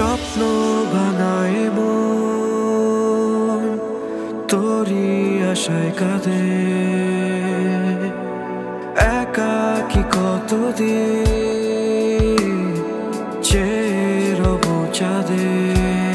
স্বপ্ন ভাঙায় মন তোরি আশায় কাঁদে। একা কি কত দে চেরব চাঁদের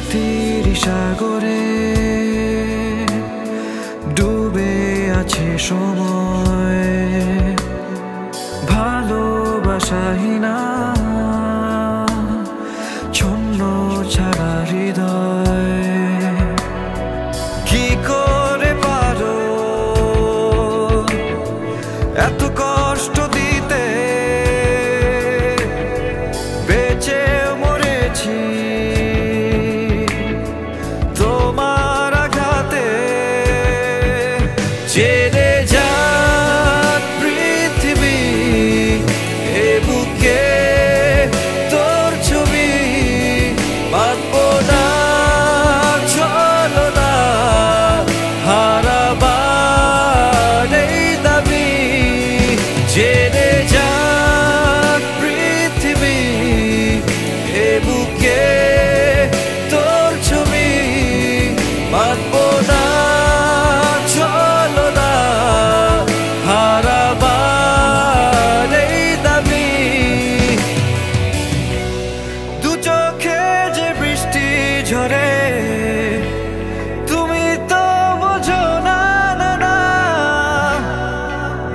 স্মৃতির সাগরে ডুবে আছে সময়। did it. ঝরে। তুমি তো বোঝো না না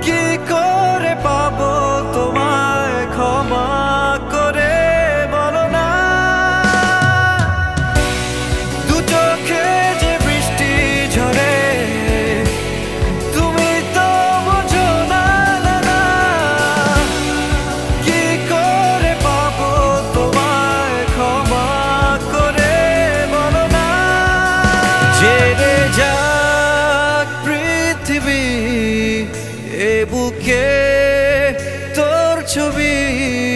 কি করে পাবো তোমায় ক্ষমা করে বলো না? দু চোখে জেগে যাক পৃথিবী এ বুকে তোর ছবি।